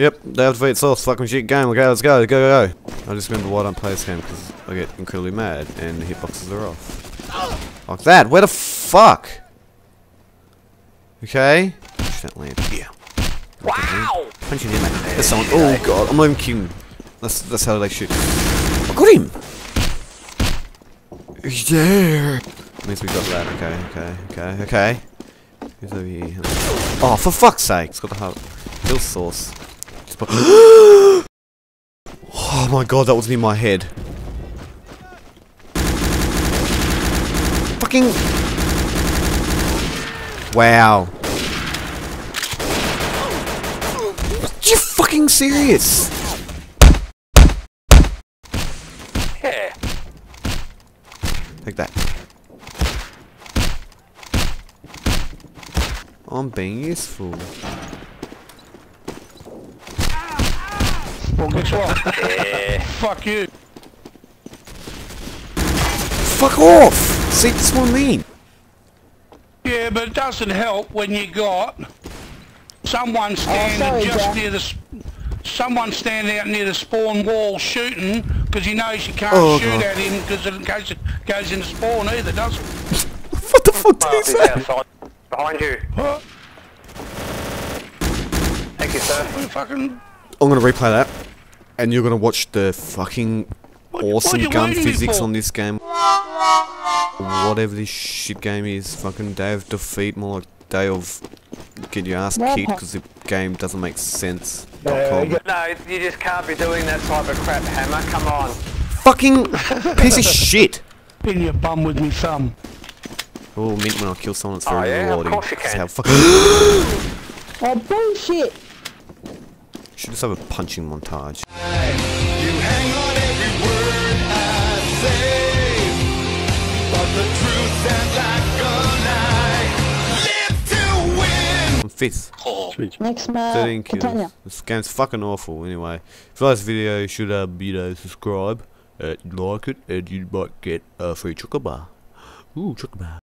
Yep, Day of Defeat source, fucking shit game. Okay, let's go, go, go, go. I just remember why I don't play this game because I get incredibly mad and the hitboxes are off. Like that. Where the fuck? Okay. That lamp. Yeah. Wow! Punch in, mate. There's someone. Oh god, I'm not even kidding. That's that's how they shoot. I got him. Yeah. At least we got that. Okay, okay, okay, okay. Who's over here? Oh, for fuck's sake! It's got the heart. Kill source. Oh my god, that was in my head. Fucking. Wow. you fucking serious? Take that. I'm being useful. Well, guess what? Yeah. Fuck you. Fuck off! See, that's what I mean. Yeah, but it doesn't help when you got someone oh, standing sorry, just Jack. near the... Someone standing out near the spawn wall shooting because he knows you can't Oh, shoot God. at him because in case it goes into spawn either, does it? What the fuck Well, did he say? Behind you. What? Thank you, sir. Fucking... I'm gonna replay that, and you're gonna watch the fucking What- awesome what gun physics for? on this game. Whatever this shit game is, fucking day of defeat, more like day of get your ass Yeah, kicked because the game doesn't make sense. dot com. No, you just can't be doing that type of crap, Hammer. Come on. Fucking piece of shit. In your bum with me thumb. Oh, mint when I kill someone, it's Oh, very yeah? Of rewarding. course you can. how fuck- Oh, bullshit. Should just have a punching montage. You hang on every word I say, but the truth and like a lie. Live to win. I'm fifth. Next match. 13 kills. Catania. This game's fucking awful. Anyway, if you like this video, you should uh, you know, subscribe, uh, like it, and you might get a free chocolate bar. Ooh, chocolate bar.